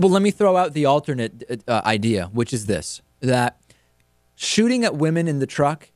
Well, let me throw out the alternate uh, idea, which is this that shooting at women in the truck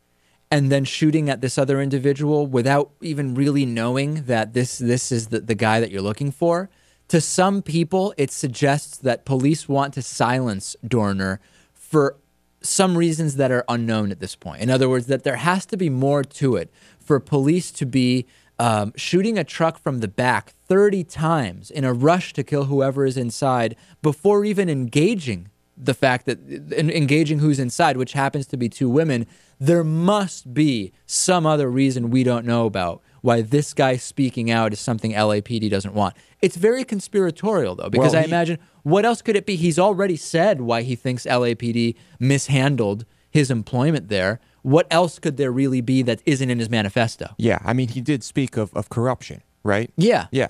and then shooting at this other individual without even really knowing that this this is the, the guy that you're looking for. To some people, it suggests that police want to silence Dorner for some reasons that are unknown at this point. In other words, that there has to be more to it for police to be um, shooting a truck from the back 30 times in a rush to kill whoever is inside before even engaging the fact that engaging who's inside, which happens to be two women, there must be some other reason we don't know about why this guy speaking out is something LAPD doesn't want. It's very conspiratorial, though, because Well, I imagine what else could it be? He's already said why he thinks LAPD mishandled his employment there. What else could there really be that isn't in his manifesto? Yeah, I mean, he did speak of, of corruption, right? Yeah. Yeah.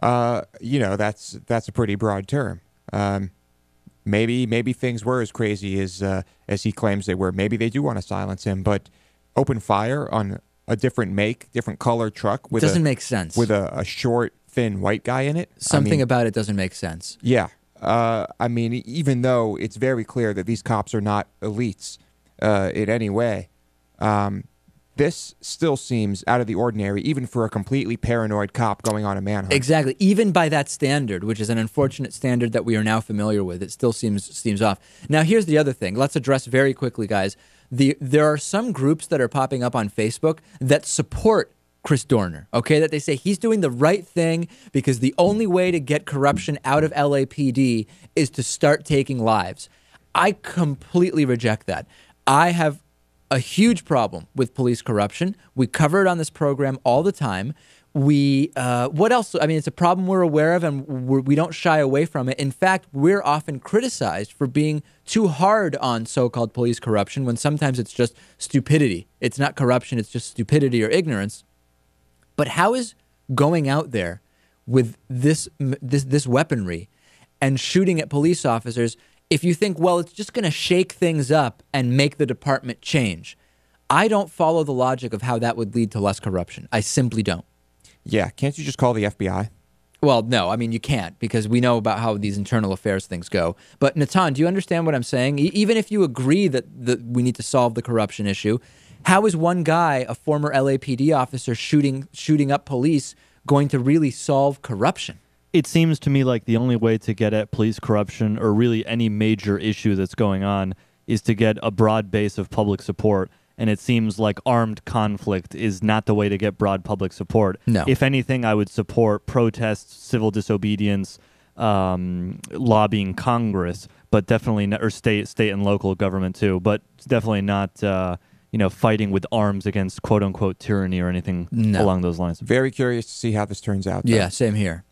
Uh, you know, that's that's a pretty broad term. Um, maybe maybe things were as crazy as uh, as he claims they were. Maybe they do want to silence him, but open fire on a different make, different color truck with Doesn't a, make sense. with a, a short, thin white guy in it. I Something mean, about it doesn't make sense. yeah. Uh, I mean, even though it's very clear that these cops are not elites uh, in any way, um, this still seems out of the ordinary, even for a completely paranoid cop going on a manhunt. Exactly. Even by that standard, which is an unfortunate standard that we are now familiar with, it still seems seems off. Now, here's the other thing. Let's address very quickly, guys. The there are some groups that are popping up on Facebook that support Chris Dorner. Okay, that they say he's doing the right thing because the only way to get corruption out of LAPD is to start taking lives. I completely reject that. I have a huge problem with police corruption. We cover it on this program all the time. We, uh, what else? I mean, it's a problem we're aware of and we're, we don't shy away from it. In fact, we're often criticized for being too hard on so called police corruption when sometimes it's just stupidity. It's not corruption, it's just stupidity or ignorance. But how is going out there with this this this weaponry and shooting at police officers if you think well it's just going to shake things up and make the department change? I don't follow the logic of how that would lead to less corruption. I simply don't. Yeah, can't you just call the FBI? Well, no, I mean you can't because we know about how these internal affairs things go. But Natan, do you understand what I'm saying? E- even if you agree that the, we need to solve the corruption issue, how is one guy, a former LAPD officer, shooting shooting up police, going to really solve corruption? It seems to me like the only way to get at police corruption or really any major issue that's going on is to get a broad base of public support. And it seems like armed conflict is not the way to get broad public support. No. If anything, I would support protests, civil disobedience, um, lobbying Congress, but definitely not, or state, state and local government too. But definitely not, uh, you know, fighting with arms against quote unquote tyranny or anything No. along those lines. Very curious to see how this turns out. though. Yeah, same here.